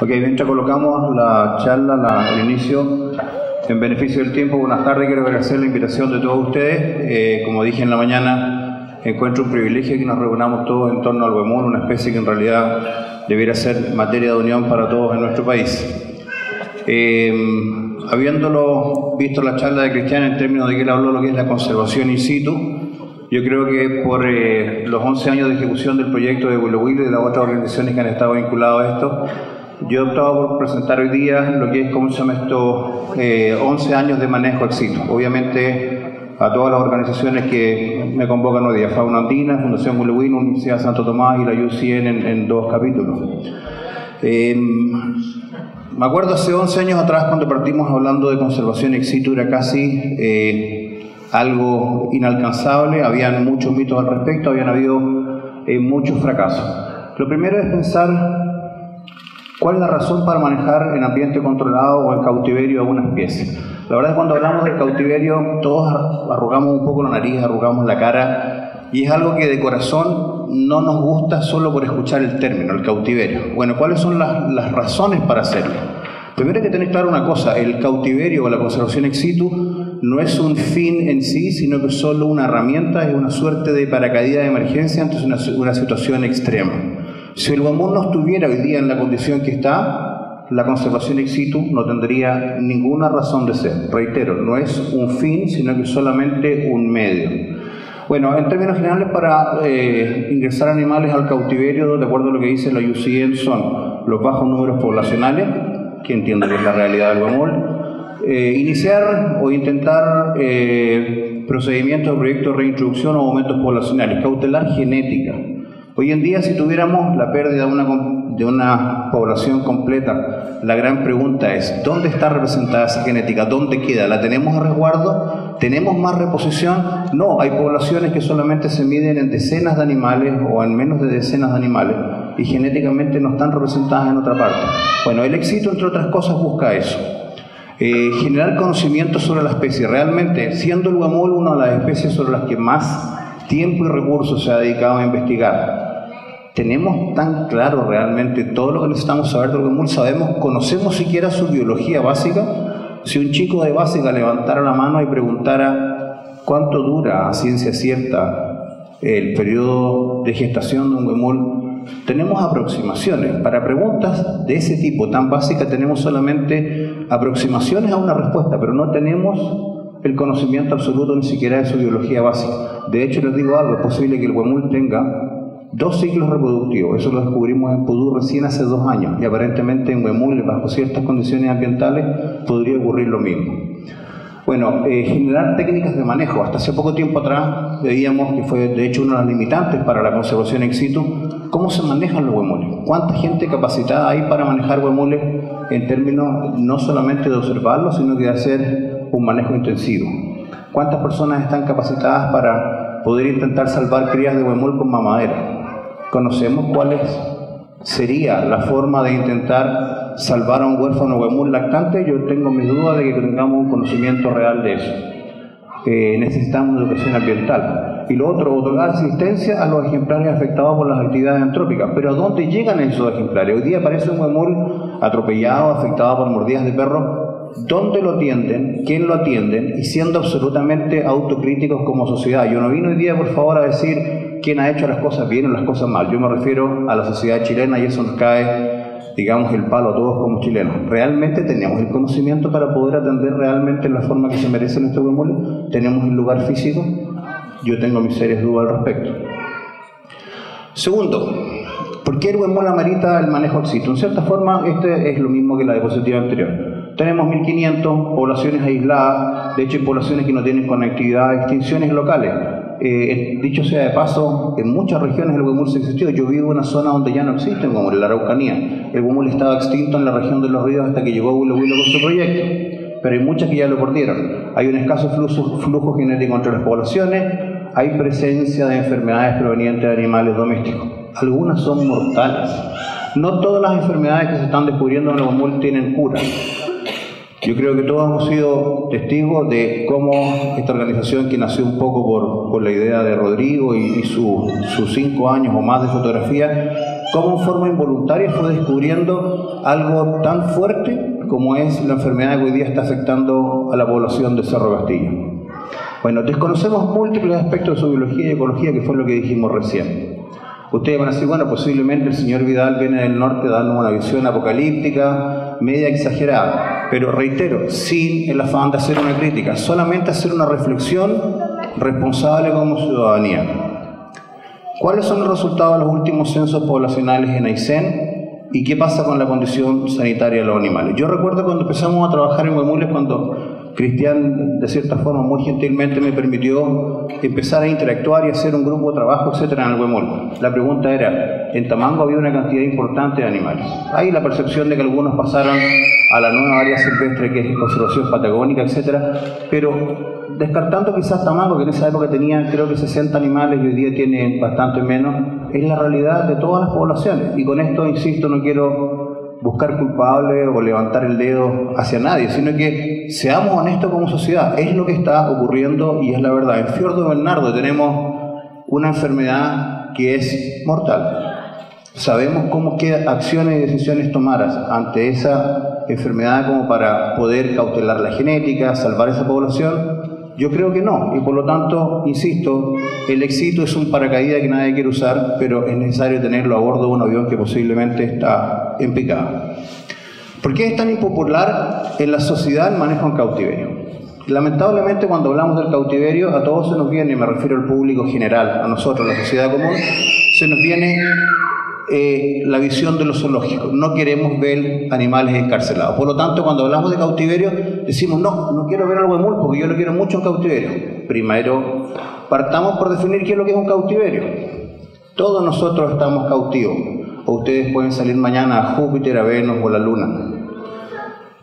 Ok, mientras colocamos la charla, la, el inicio, en beneficio del tiempo, buenas tardes, quiero agradecer la invitación de todos ustedes. Eh, como dije en la mañana, encuentro un privilegio que nos reunamos todos en torno al huemul, una especie que en realidad debiera ser materia de unión para todos en nuestro país. Eh, habiéndolo visto la charla de Cristian en términos de que él habló lo que es la conservación in situ, yo creo que por eh, los 11 años de ejecución del proyecto de Willow y de las otras organizaciones que han estado vinculadas a esto, yo he optado por presentar hoy día lo que es, ¿cómo se llama esto?, eh, 11 años de manejo éxito. Obviamente a todas las organizaciones que me convocan hoy día, Fauna Andina, Fundación Willow Universidad Santo Tomás y la UCN en, en dos capítulos. Eh, me acuerdo hace 11 años atrás cuando partimos hablando de conservación ex era casi eh, algo inalcanzable, habían muchos mitos al respecto, habían habido eh, muchos fracasos. Lo primero es pensar cuál es la razón para manejar en ambiente controlado o en cautiverio a una especie. La verdad es que cuando hablamos del cautiverio todos arrugamos un poco la nariz, arrugamos la cara y es algo que de corazón no nos gusta solo por escuchar el término, el cautiverio. Bueno, ¿cuáles son las, las razones para hacerlo? Primero hay que tener claro una cosa, el cautiverio o la conservación ex situ no es un fin en sí, sino que es solo una herramienta, es una suerte de paracaídas de emergencia ante una, una situación extrema. Si el guamón no estuviera hoy día en la condición que está, la conservación ex situ no tendría ninguna razón de ser. Reitero, no es un fin, sino que solamente un medio. Bueno, en términos generales, para eh, ingresar animales al cautiverio, de acuerdo a lo que dice la UCN, son los bajos números poblacionales, que entiendo que es la realidad del guamol, eh, iniciar o intentar eh, procedimientos o proyectos de reintroducción o aumentos poblacionales, cautelar genética. Hoy en día, si tuviéramos la pérdida de una, población completa, la gran pregunta es, ¿dónde está representada esa genética? ¿Dónde queda? ¿La tenemos a resguardo? ¿Tenemos más reposición? No, hay poblaciones que solamente se miden en decenas de animales o en menos de decenas de animales y genéticamente no están representadas en otra parte. Bueno, el éxito, entre otras cosas, busca eso. Eh, generar conocimiento sobre la especie. Realmente, siendo el guamul una de las especies sobre las que más tiempo y recursos se ha dedicado a investigar, ¿Tenemos tan claro realmente todo lo que necesitamos saber del guamul? ¿Sabemos, conocemos siquiera su biología básica? Si un chico de básica levantara la mano y preguntara cuánto dura a ciencia cierta el periodo de gestación de un guamul, tenemos aproximaciones. Para preguntas de ese tipo tan básicas tenemos solamente aproximaciones a una respuesta, pero no tenemos el conocimiento absoluto ni siquiera de su biología básica. De hecho, les digo algo, es posible que el guamul tenga dos ciclos reproductivos. Eso lo descubrimos en Pudú recién hace dos años y aparentemente en Huemul, bajo ciertas condiciones ambientales, podría ocurrir lo mismo. Bueno, eh, generar técnicas de manejo. Hasta hace poco tiempo atrás veíamos que fue de hecho uno de los limitantes para la conservación ex situ. ¿Cómo se manejan los huemules? ¿Cuánta gente capacitada hay para manejar huemules en términos no solamente de observarlos, sino de hacer un manejo intensivo? ¿Cuántas personas están capacitadas para poder intentar salvar crías de huemul con mamadera? Conocemos cuál sería la forma de intentar salvar a un huérfano huemul lactante, yo tengo mis dudas de que tengamos un conocimiento real de eso. Eh, necesitamos educación ambiental. Y lo otro, otorgar asistencia a los ejemplares afectados por las actividades antrópicas. Pero ¿a dónde llegan esos ejemplares? Hoy día aparece un huemul atropellado, afectado por mordidas de perro. ¿Dónde lo atienden? ¿Quién lo atienden? Y siendo absolutamente autocríticos como sociedad. Yo no vino hoy día, por favor, a decir quién ha hecho las cosas bien o las cosas mal. Yo me refiero a la sociedad chilena y eso nos cae, digamos, el palo a todos como chilenos. ¿Realmente tenemos el conocimiento para poder atender realmente la forma que se merece nuestro guamule? ¿Tenemos el lugar físico? Yo tengo mis serias dudas al respecto. Segundo, ¿por qué el huemul amerita el manejo éxito? En cierta forma, este es lo mismo que la diapositiva anterior. Tenemos 1.500 poblaciones aisladas, de hecho hay poblaciones que no tienen conectividad, extinciones locales. Eh, dicho sea de paso, en muchas regiones el huemul se existió. Yo vivo en una zona donde ya no existe el huemul, la Araucanía. El huemul estaba extinto en la región de los ríos hasta que llegó Huilo Huilo con su proyecto. Pero hay muchas que ya lo perdieron. Hay un escaso flujo, flujo genético entre las poblaciones, hay presencia de enfermedades provenientes de animales domésticos. Algunas son mortales. No todas las enfermedades que se están descubriendo en el huemul tienen cura. Yo creo que todos hemos sido testigos de cómo esta organización, que nació un poco por, la idea de Rodrigo y, sus cinco años o más de fotografía, cómo en forma involuntaria fue descubriendo algo tan fuerte como es la enfermedad que hoy día está afectando a la población de Cerro Castillo. Bueno, desconocemos múltiples aspectos de su biología y ecología, que fue lo que dijimos recién. Ustedes van a decir, bueno, posiblemente el señor Vidal viene del norte dando una visión apocalíptica, media exagerada, pero reitero, sin el afán de hacer una crítica, solamente hacer una reflexión responsable como ciudadanía. ¿Cuáles son los resultados de los últimos censos poblacionales en Aysén y qué pasa con la condición sanitaria de los animales? Yo recuerdo cuando empezamos a trabajar en Huemules, cuando Cristian, de cierta forma, muy gentilmente me permitió empezar a interactuar y hacer un grupo de trabajo, etcétera, en el Huemul. La pregunta era, en Tamango había una cantidad importante de animales. Hay la percepción de que algunos pasaron a la nueva área silvestre que es conservación patagónica, etcétera, pero descartando quizás Tamango, que en esa época tenía creo que 60 animales y hoy día tiene bastante menos, es la realidad de todas las poblaciones. Y con esto, insisto, no quiero buscar culpables o levantar el dedo hacia nadie, sino que seamos honestos como sociedad. Es lo que está ocurriendo y es la verdad. En Fiordo Bernardo tenemos una enfermedad que es mortal. Sabemos cómo qué acciones y decisiones tomaras ante esa enfermedad como para poder cautelar la genética, salvar esa población. Yo creo que no, y por lo tanto, insisto, el éxito es un paracaídas que nadie quiere usar, pero es necesario tenerlo a bordo de un avión que posiblemente está en picada. ¿Por qué es tan impopular en la sociedad el manejo en cautiverio? Lamentablemente cuando hablamos del cautiverio a todos se nos viene, me refiero al público general, a nosotros, la sociedad común, se nos viene eh, la visión de los zoológicos. No queremos ver animales encarcelados. Por lo tanto, cuando hablamos de cautiverio, decimos, no, no quiero ver al huemul porque yo lo quiero mucho en cautiverio. Primero, partamos por definir qué es lo que es un cautiverio. Todos nosotros estamos cautivos. O ustedes pueden salir mañana a Júpiter, a Venus o a la Luna.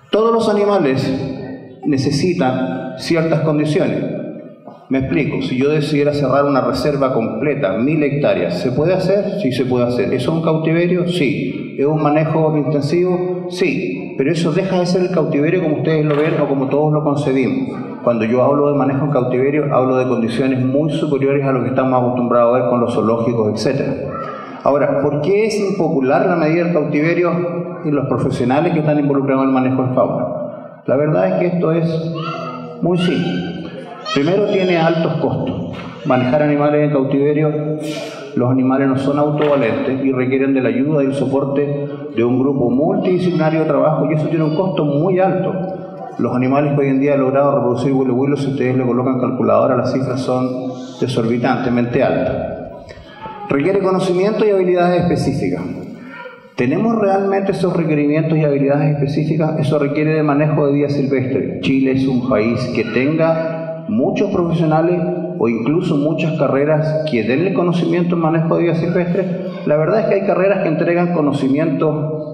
Todos los animales necesitan ciertas condiciones. Me explico, si yo decidiera cerrar una reserva completa, mil hectáreas, ¿se puede hacer? Sí, se puede hacer. ¿Es un cautiverio? Sí. ¿Es un manejo intensivo? Sí. Pero eso deja de ser el cautiverio como ustedes lo ven o como todos lo concebimos. Cuando yo hablo de manejo cautiverio, hablo de condiciones muy superiores a lo que estamos acostumbrados a ver con los zoológicos, etc. Ahora, ¿por qué es impopular la medida del cautiverio en los profesionales que están involucrados en el manejo de fauna? La verdad es que esto es muy simple. Primero tiene altos costos. Manejar animales en cautiverio, los animales no son autovalentes y requieren de la ayuda y el soporte de un grupo multidisciplinario de trabajo y eso tiene un costo muy alto. Los animales que hoy en día han logrado reproducir huilo si ustedes le colocan calculadora, las cifras son desorbitantemente altas. Requiere conocimiento y habilidades específicas. ¿Tenemos realmente esos requerimientos y habilidades específicas? Eso requiere de manejo de vida silvestre. Chile es un país que tenga muchos profesionales o incluso muchas carreras que den el conocimiento en manejo de vida silvestre, la verdad es que hay carreras que entregan conocimiento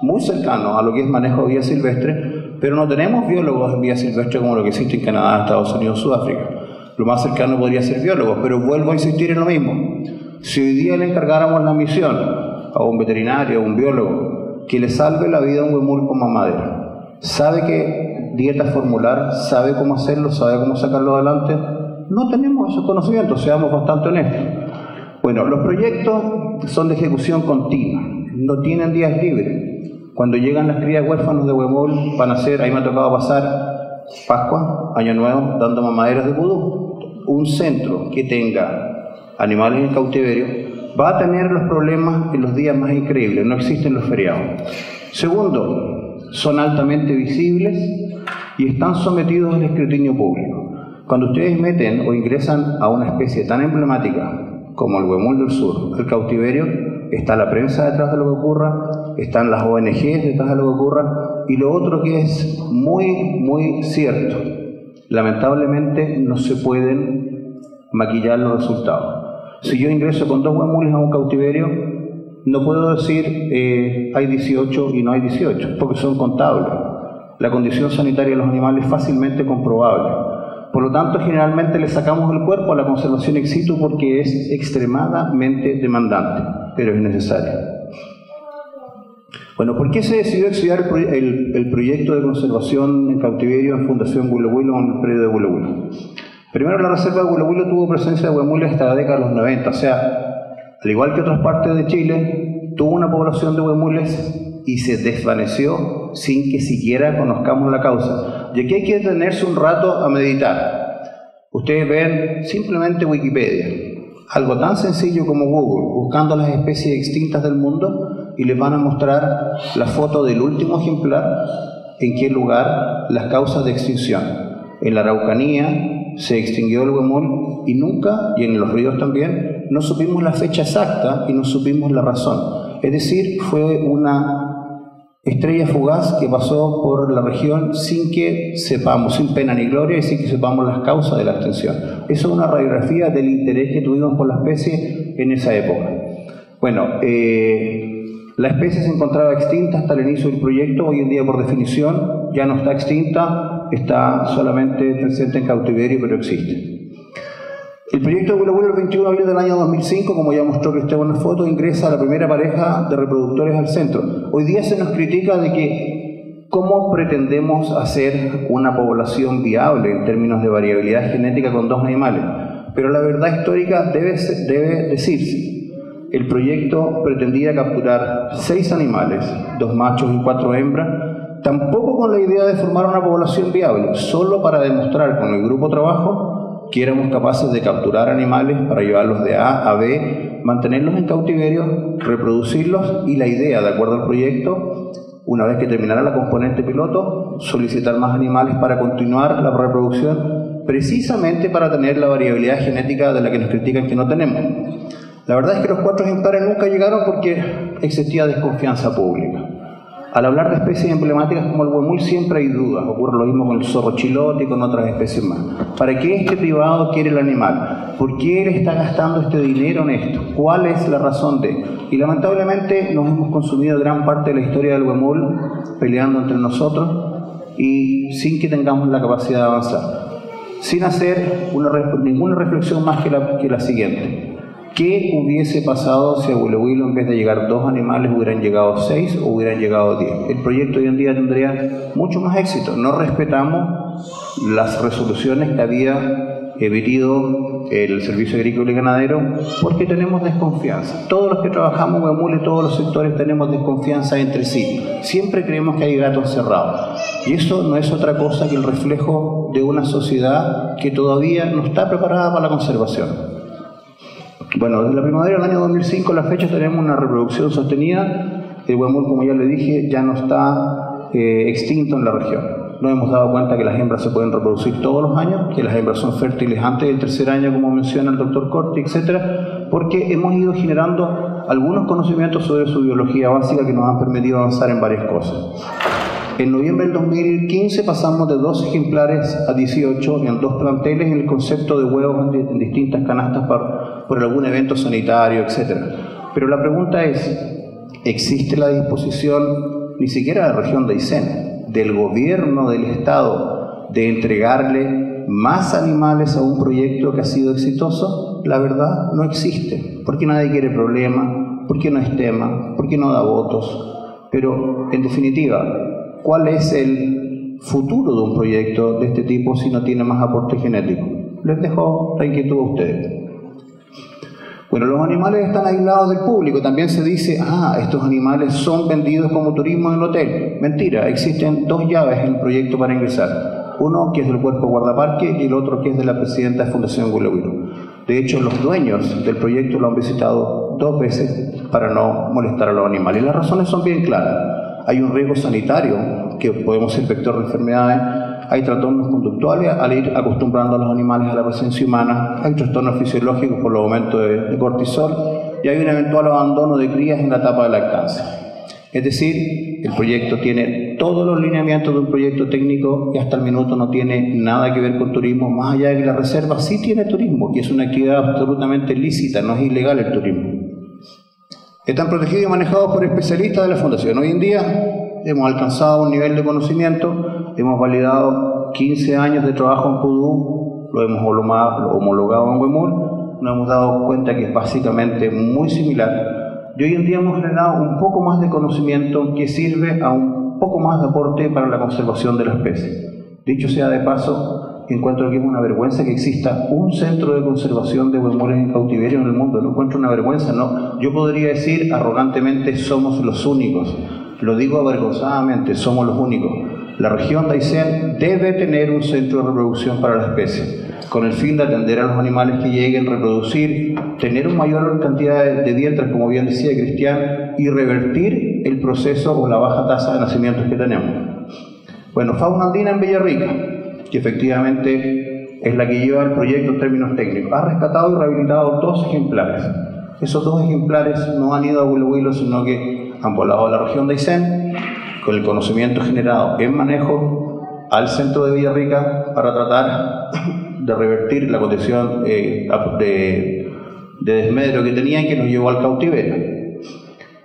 muy cercano a lo que es manejo de vida silvestre, pero no tenemos biólogos en vida silvestre como lo que existe en Canadá, Estados Unidos, Sudáfrica. Lo más cercano podría ser biólogos, pero vuelvo a insistir en lo mismo. Si hoy día le encargáramos la misión a un veterinario, a un biólogo, que le salve la vida a un huemul con mamadera, sabe que dieta formular, sabe cómo hacerlo, sabe cómo sacarlo adelante. No tenemos esos conocimientos, seamos bastante honestos. Bueno, los proyectos son de ejecución continua, no tienen días libres. Cuando llegan las crías huérfanos de Huemul, van a ser, ahí me ha tocado pasar Pascua, Año Nuevo, dando mamaderas de vudú. Un centro que tenga animales en cautiverio va a tener los problemas en los días más increíbles, no existen los feriados. Segundo, son altamente visibles y están sometidos al escrutinio público. Cuando ustedes meten o ingresan a una especie tan emblemática como el Huemul del Sur, el cautiverio, está la prensa detrás de lo que ocurra, están las ONGs detrás de lo que ocurra, y lo otro que es muy, muy cierto, lamentablemente no se pueden maquillar los resultados. Si yo ingreso con dos huemules a un cautiverio, no puedo decir eh, hay 18 y no hay 18, porque son contables la condición sanitaria de los animales es fácilmente comprobable. Por lo tanto, generalmente le sacamos el cuerpo a la conservación ex porque es extremadamente demandante, pero es necesaria. Bueno, ¿por qué se decidió estudiar el, proyecto de conservación en cautiverio en Fundación Huilo en el predio de Huilo Primero, la reserva de tuvo presencia de huemules hasta la década de los 90, o sea, al igual que otras partes de Chile, tuvo una población de huemules y se desvaneció sin que siquiera conozcamos la causa. Y aquí hay que detenerse un rato a meditar. Ustedes ven simplemente Wikipedia, algo tan sencillo como Google, buscando las especies extintas del mundo y les van a mostrar la foto del último ejemplar, en qué lugar, las causas de extinción. En la Araucanía se extinguió el huemul y nunca, y en los ríos también, no supimos la fecha exacta y no supimos la razón. Es decir, fue una estrella fugaz que pasó por la región sin que sepamos, sin pena ni gloria y sin que sepamos las causas de la extinción. Eso es una radiografía del interés que tuvimos por la especie en esa época. Bueno, eh, la especie se encontraba extinta hasta el inicio del proyecto, hoy en día por definición ya no está extinta, está solamente presente en cautiverio, pero existe. El proyecto de Willow el 21 de abril del año 2005, como ya mostró que en la foto, ingresa a la primera pareja de reproductores al centro. Hoy día se nos critica de que cómo pretendemos hacer una población viable en términos de variabilidad genética con dos animales. Pero la verdad histórica debe, debe decirse. El proyecto pretendía capturar seis animales, dos machos y cuatro hembras, tampoco con la idea de formar una población viable, solo para demostrar con el grupo trabajo que éramos capaces de capturar animales para llevarlos de A a B, mantenerlos en cautiverio, reproducirlos y la idea, de acuerdo al proyecto, una vez que terminara la componente piloto, solicitar más animales para continuar la reproducción, precisamente para tener la variabilidad genética de la que nos critican que no tenemos. La verdad es que los cuatro ejemplares nunca llegaron porque existía desconfianza pública. Al hablar de especies emblemáticas como el huemul siempre hay dudas. Ocurre lo mismo con el zorro chilote y con otras especies más. ¿Para qué este privado quiere el animal? ¿Por qué él está gastando este dinero en esto? ¿Cuál es la razón de? Y lamentablemente nos hemos consumido gran parte de la historia del huemul peleando entre nosotros y sin que tengamos la capacidad de avanzar. Sin hacer ninguna reflexión más que la, que la siguiente. ¿Qué hubiese pasado si a Willow Willow en vez de llegar dos animales hubieran llegado seis o hubieran llegado diez? El proyecto hoy en día tendría mucho más éxito. No respetamos las resoluciones que había emitido el Servicio Agrícola y Ganadero porque tenemos desconfianza. Todos los que trabajamos en Mule, todos los sectores tenemos desconfianza entre sí. Siempre creemos que hay gatos cerrados. Y eso no es otra cosa que el reflejo de una sociedad que todavía no está preparada para la conservación. Bueno, desde la primavera del año 2005 a la fecha tenemos una reproducción sostenida. El huemul, como ya le dije, ya no está eh, extinto en la región. Nos hemos dado cuenta que las hembras se pueden reproducir todos los años, que las hembras son fértiles antes del tercer año, como menciona el doctor Corti, etcétera, porque hemos ido generando algunos conocimientos sobre su biología básica que nos han permitido avanzar en varias cosas. En noviembre del 2015 pasamos de dos ejemplares a 18 en dos planteles en el concepto de huevos en distintas canastas por, algún evento sanitario, etc. Pero la pregunta es, ¿existe la disposición ni siquiera de la región de Aysén, del gobierno del Estado, de entregarle más animales a un proyecto que ha sido exitoso? La verdad no existe, porque nadie quiere problema, porque no es tema, porque no da votos. Pero, en definitiva, cuál es el futuro de un proyecto de este tipo si no tiene más aporte genético. Les dejo la inquietud a ustedes. Bueno, los animales están aislados del público. También se dice, ah, estos animales son vendidos como turismo en el hotel. Mentira, existen dos llaves en el proyecto para ingresar. Uno que es del cuerpo guardaparque y el otro que es de la presidenta de Fundación Gulo De hecho, los dueños del proyecto lo han visitado dos veces para no molestar a los animales. Y las razones son bien claras hay un riesgo sanitario, que podemos ser vector de enfermedades, hay trastornos conductuales al ir acostumbrando a los animales a la presencia humana, hay trastornos fisiológicos por los aumentos de, cortisol y hay un eventual abandono de crías en la etapa de lactancia. Es decir, el proyecto tiene todos los lineamientos de un proyecto técnico y hasta el minuto no tiene nada que ver con turismo, más allá de que la reserva sí tiene turismo, que es una actividad absolutamente lícita, no es ilegal el turismo. Están protegidos y manejados por especialistas de la Fundación. Hoy en día hemos alcanzado un nivel de conocimiento, hemos validado 15 años de trabajo en Pudú, lo hemos homologado en Wemur, nos hemos dado cuenta que es básicamente muy similar. Y hoy en día hemos generado un poco más de conocimiento que sirve a un poco más de aporte para la conservación de la especie. Dicho sea de paso, encuentro que es una vergüenza que exista un centro de conservación de huemules en cautiverio en el mundo. No encuentro una vergüenza, no. Yo podría decir arrogantemente somos los únicos. Lo digo avergonzadamente, somos los únicos. La región de Aysén debe tener un centro de reproducción para la especie, con el fin de atender a los animales que lleguen, reproducir, tener una mayor cantidad de dientes, como bien decía Cristian, y revertir el proceso o la baja tasa de nacimientos que tenemos. Bueno, fauna andina en Villarrica, que efectivamente es la que lleva el proyecto en términos técnicos. Ha rescatado y rehabilitado dos ejemplares. Esos dos ejemplares no han ido a Huilo, sino que han volado a la región de Aysén con el conocimiento generado en manejo al centro de Villarrica para tratar de revertir la condición eh, de, desmedro que tenían que nos llevó al cautiverio.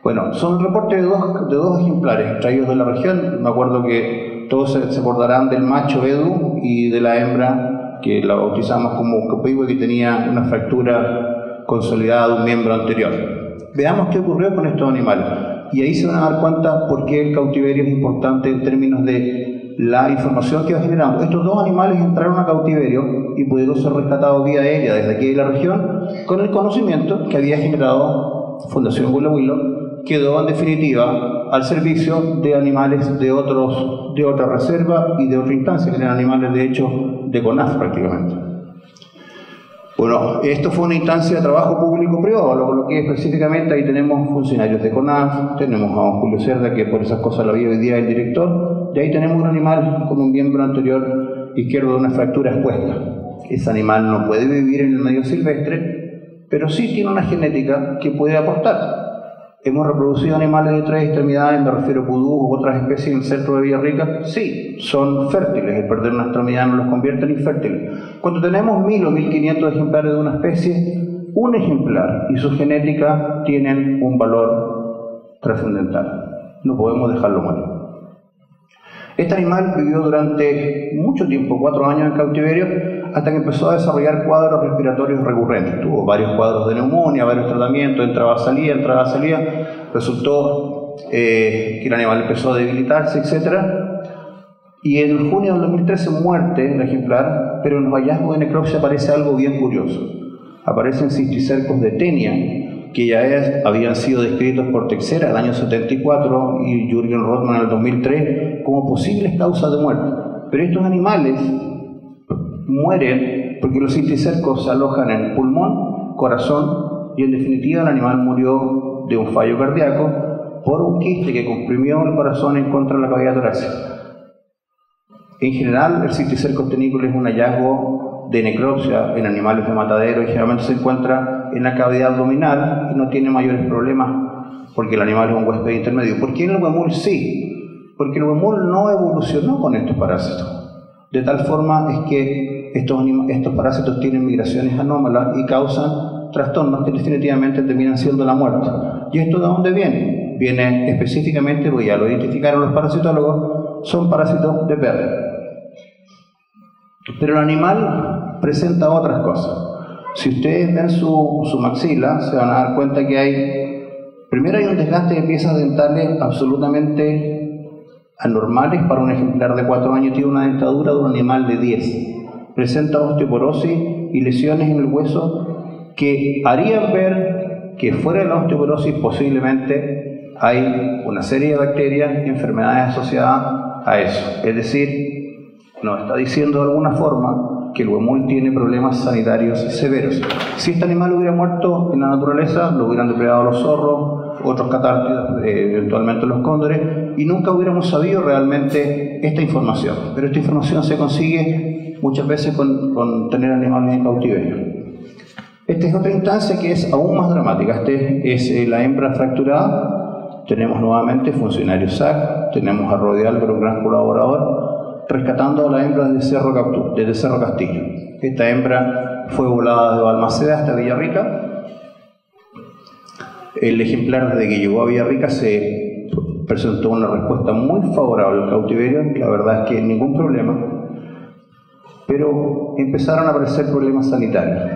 Bueno, son reportes de dos, de dos ejemplares traídos de la región. Me acuerdo que todos se, acordarán del macho Edu y de la hembra que la bautizamos como Copihue que tenía una fractura consolidada de un miembro anterior. Veamos qué ocurrió con estos animales y ahí se van a dar cuenta por qué el cautiverio es importante en términos de la información que va generando. Estos dos animales entraron a cautiverio y pudieron ser rescatados vía aérea desde aquí de la región con el conocimiento que había generado Fundación Huilo Huilo, quedó en definitiva al servicio de animales de, otros, de otra reserva y de otra instancia, que eran animales de hecho de CONAF prácticamente. Bueno, esto fue una instancia de trabajo público-privado, lo que específicamente ahí tenemos funcionarios de CONAF, tenemos a Julio Cerda, que por esas cosas lo había hoy día el director, de ahí tenemos un animal con un miembro anterior izquierdo de una fractura expuesta. Ese animal no puede vivir en el medio silvestre, pero sí tiene una genética que puede aportar. ¿Hemos reproducido animales de tres extremidades, me refiero a pudú u otras especies en el centro de Villarrica? Sí, son fértiles, el perder una extremidad no los convierte en infértiles. Cuando tenemos mil o mil quinientos ejemplares de una especie, un ejemplar y su genética tienen un valor trascendental. No podemos dejarlo morir. Este animal vivió durante mucho tiempo, cuatro años en cautiverio, hasta que empezó a desarrollar cuadros respiratorios recurrentes. Tuvo varios cuadros de neumonía, varios tratamientos, entraba, salía, entraba, salía. Resultó eh, que el animal empezó a debilitarse, etc. Y en junio del 2013 muerte el ejemplar, pero en los hallazgos de necropsia aparece algo bien curioso. Aparecen cisticercos de tenia, que ya habían sido descritos por Texera en el año 74 y Jürgen Rothman en el 2003 como posibles causas de muerte. Pero estos animales mueren porque los cisticercos se alojan en el pulmón, corazón y en definitiva el animal murió de un fallo cardíaco por un quiste que comprimió el corazón en contra de la cavidad torácica. En general, el cisticerco tenículo es un hallazgo de necropsia en animales de matadero y generalmente se encuentra en la cavidad abdominal y no tiene mayores problemas porque el animal es un huésped intermedio. ¿Por qué en el huemul sí? Porque el huemul no evolucionó con estos parásitos. De tal forma es que estos, parásitos tienen migraciones anómalas y causan trastornos que definitivamente terminan siendo la muerte. ¿Y esto de dónde viene? Viene específicamente, porque ya lo identificaron los parasitólogos, son parásitos de perro. Pero el animal presenta otras cosas. Si ustedes ven su, su maxila, se van a dar cuenta que hay, primero hay un desgaste de piezas dentales absolutamente anormales para un ejemplar de 4 años tiene una dentadura de un animal de 10. Presenta osteoporosis y lesiones en el hueso que harían ver que fuera de la osteoporosis posiblemente hay una serie de bacterias y enfermedades asociadas a eso. Es decir, nos está diciendo de alguna forma que el huemul tiene problemas sanitarios severos. Si este animal hubiera muerto en la naturaleza, lo hubieran depredado los zorros, otros catártidos, eh, eventualmente los cóndores, y nunca hubiéramos sabido realmente esta información. Pero esta información se consigue muchas veces con, tener animales en cautiverio. Esta es otra instancia que es aún más dramática. Este es eh, la hembra fracturada. Tenemos nuevamente funcionarios SAC, tenemos a Rodeal, pero un gran colaborador, rescatando a la hembra desde Cerro, desde Cerro Castillo. Esta hembra fue volada de Balmaceda hasta Villarrica el ejemplar desde que llegó a Villarrica se presentó una respuesta muy favorable al cautiverio, la verdad es que ningún problema, pero empezaron a aparecer problemas sanitarios.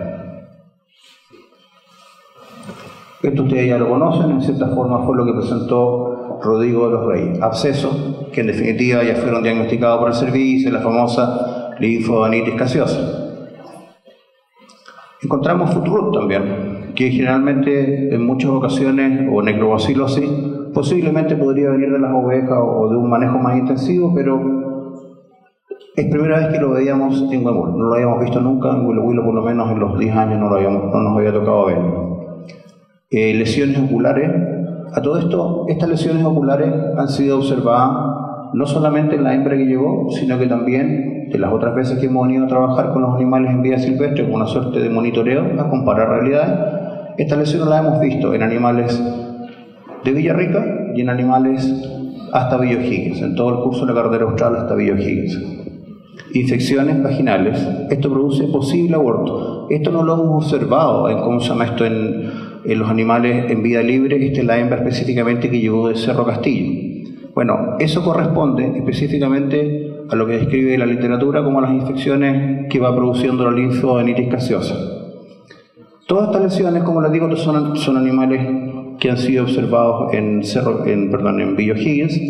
Esto ustedes ya lo conocen, en cierta forma fue lo que presentó Rodrigo de los Reyes. Abscesos, que en definitiva ya fueron diagnosticados por el servicio, la famosa linfodenitis gaseosa. Encontramos Futrut también, que generalmente en muchas ocasiones, o necrobacilosis, posiblemente podría venir de las ovejas o de un manejo más intensivo, pero es primera vez que lo veíamos en Huemul. No lo habíamos visto nunca en Huilo por lo menos en los 10 años no, lo habíamos, no nos había tocado ver. Eh, lesiones oculares. A todo esto, estas lesiones oculares han sido observadas no solamente en la hembra que llegó, sino que también de las otras veces que hemos venido a trabajar con los animales en vida silvestre, con una suerte de monitoreo, a comparar realidades. Estas lesiones las hemos visto en animales de Villarrica y en animales hasta Villa en todo el curso de la carretera austral hasta Villa Infecciones vaginales. Esto produce posible aborto. Esto no lo hemos observado en cómo se llama esto en, los animales en vida libre. Esta es la hembra específicamente que llegó de Cerro Castillo. Bueno, eso corresponde específicamente a lo que describe la literatura como las infecciones que va produciendo la linfodenitis gaseosa. Todas estas lesiones, como les digo, son, animales que han sido observados en, Cerro, en, perdón, en Higgins.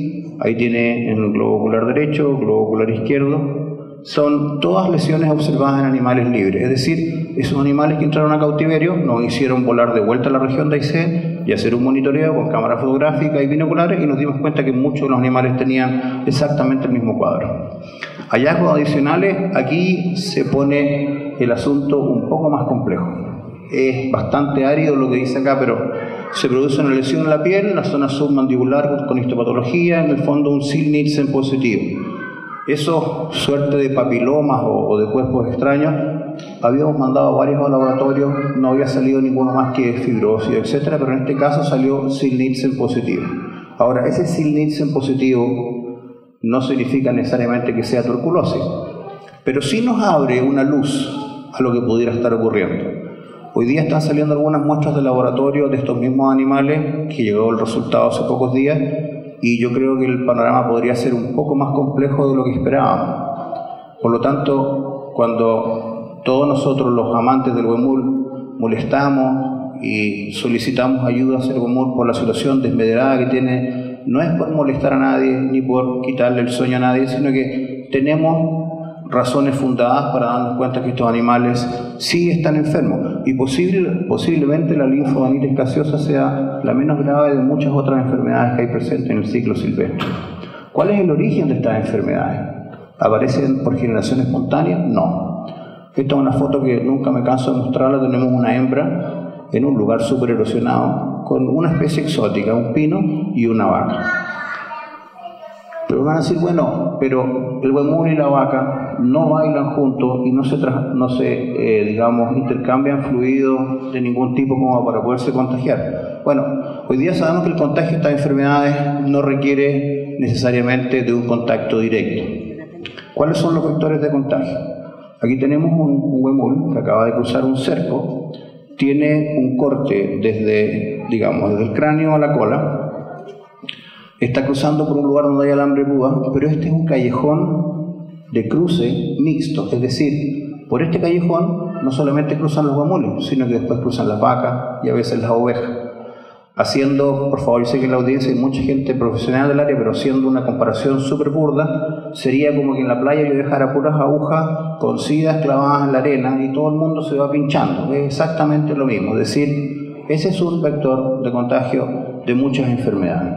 Ahí tiene en el globo ocular derecho, globo ocular izquierdo, son todas lesiones observadas en animales libres, es decir, esos animales que entraron a cautiverio nos hicieron volar de vuelta a la región de Aysén y hacer un monitoreo con cámara fotográfica y binoculares y nos dimos cuenta que muchos de los animales tenían exactamente el mismo cuadro. Hallazgos adicionales, aquí se pone el asunto un poco más complejo. Es bastante árido lo que dice acá, pero se produce una lesión en la piel, en la zona submandibular con histopatología, en el fondo un SIL-Nielsen positivo eso, suerte de papilomas o, de cuerpos extraños, habíamos mandado varios laboratorios, no había salido ninguno más que fibrosis, etc., pero en este caso salió Silnitzen positivo. Ahora, ese Silnitzen positivo no significa necesariamente que sea tuberculosis, pero sí nos abre una luz a lo que pudiera estar ocurriendo. Hoy día están saliendo algunas muestras de laboratorio de estos mismos animales, que llegó el resultado hace pocos días, y yo creo que el panorama podría ser un poco más complejo de lo que esperábamos. Por lo tanto, cuando todos nosotros los amantes del Huemul molestamos y solicitamos ayuda a Huemul por la situación desmedrada que tiene, no es por molestar a nadie ni por quitarle el sueño a nadie, sino que tenemos razones fundadas para darnos cuenta que estos animales sí están enfermos y posible, posiblemente la linfodenitis gaseosa sea la menos grave de muchas otras enfermedades que hay presentes en el ciclo silvestre. ¿Cuál es el origen de estas enfermedades? ¿Aparecen por generación espontánea? No. Esta es una foto que nunca me canso de mostrarla. Tenemos una hembra en un lugar súper erosionado con una especie exótica, un pino y una vaca. Pero van a decir, bueno, pero el buen y la vaca no bailan juntos y no se, no se eh, digamos, intercambian fluidos de ningún tipo como para poderse contagiar. Bueno, hoy día sabemos que el contagio de estas enfermedades no requiere necesariamente de un contacto directo. ¿Cuáles son los vectores de contagio? Aquí tenemos un, un que acaba de cruzar un cerco, tiene un corte desde, digamos, desde el cráneo a la cola, está cruzando por un lugar donde hay alambre púa, pero este es un callejón de cruce mixto, es decir, por este callejón no solamente cruzan los guamulos, sino que después cruzan las vacas y a veces las ovejas. Haciendo, por favor, yo sé que en la audiencia hay mucha gente profesional del área, pero haciendo una comparación súper burda, sería como que en la playa yo dejara puras agujas con sidas clavadas en la arena y todo el mundo se va pinchando. Es exactamente lo mismo, es decir, ese es un vector de contagio de muchas enfermedades.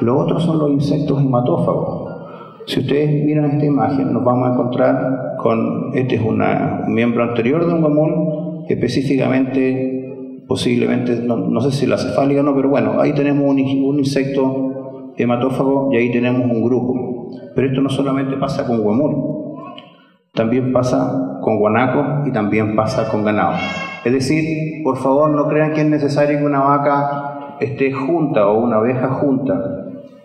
Los otros son los insectos hematófagos. Si ustedes miran esta imagen, nos vamos a encontrar con, este es un miembro anterior de un guamul, específicamente, posiblemente, no, sé si la cefálica o no, pero bueno, ahí tenemos un, insecto hematófago y ahí tenemos un grupo. Pero esto no solamente pasa con guamul, también pasa con guanacos y también pasa con ganado. Es decir, por favor no crean que es necesario que una vaca esté junta o una abeja junta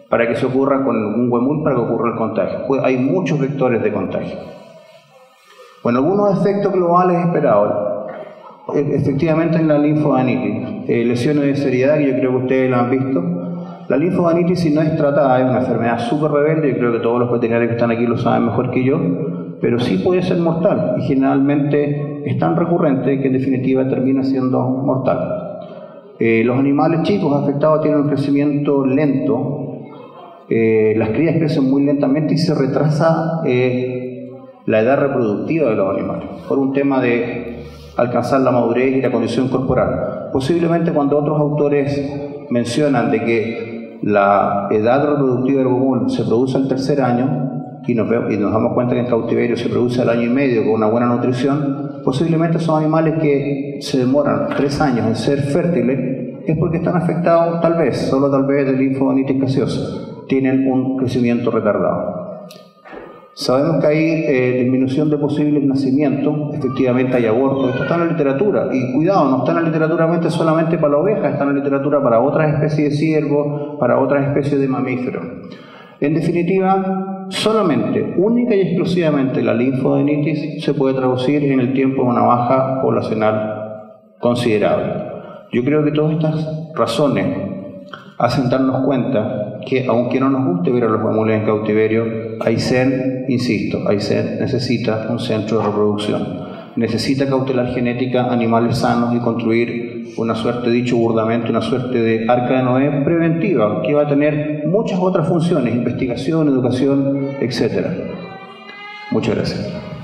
para que se ocurra con un huemul para que ocurra el contagio. Pues hay muchos vectores de contagio. Bueno, algunos efectos globales esperados. E, efectivamente en la linfodenitis, eh, lesiones de seriedad que yo creo que ustedes la han visto. La linfodenitis si no es tratada es una enfermedad súper rebelde, yo creo que todos los veterinarios que están aquí lo saben mejor que yo, pero sí puede ser mortal y generalmente es tan recurrente que en definitiva termina siendo mortal. Eh, los animales chicos afectados tienen un crecimiento lento, eh, las crías crecen muy lentamente y se retrasa eh, la edad reproductiva de los animales, por un tema de alcanzar la madurez y la condición corporal. Posiblemente cuando otros autores mencionan de que la edad reproductiva del bubón se produce al tercer año, y nos, y nos damos cuenta que en cautiverio se produce al año y medio con una buena nutrición, posiblemente son animales que se demoran tres años en ser fértiles, es porque están afectados tal vez, solo tal vez de linfodenitis gaseosa, tienen un crecimiento retardado. Sabemos que hay eh, disminución de posibles nacimientos, efectivamente hay abortos, esto está en la literatura, y cuidado, no está en la literatura solamente para la oveja, está en la literatura para otras especies de ciervos, para otras especies de mamíferos. En definitiva, solamente, única y exclusivamente la linfodenitis se puede traducir en el tiempo de una baja poblacional considerable. Yo creo que todas estas razones hacen darnos cuenta que, aunque no nos guste ver a los mamules en cautiverio, Aysén, insisto, Aysén necesita un centro de reproducción. Necesita cautelar genética animales sanos y construir una suerte, dicho burdamente, una suerte de arca de Noé preventiva que va a tener muchas otras funciones, investigación, educación, etc. Muchas gracias.